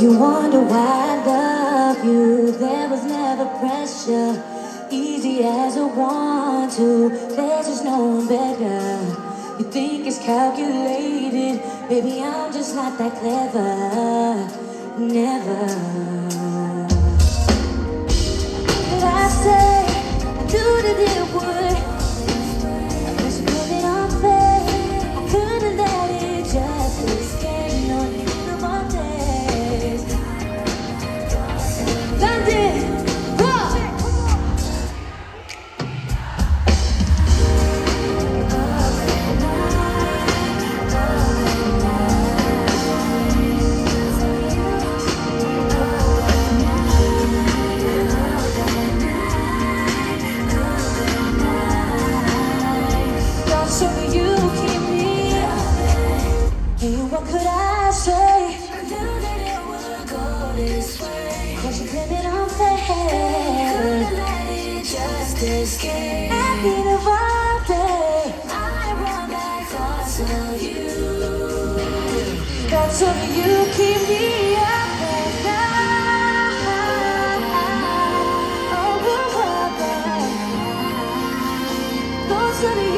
You wonder why I love you. There was never pressure. Easy as a want to. There's just no one better. You think it's calculated. Baby, I'm just not that clever. Never. Me you keep me. What could I say? I knew that it would go this way. Cause you blame it unfair. Couldn't let it just escape. At the end of I run back thoughts you. Thoughts you keep me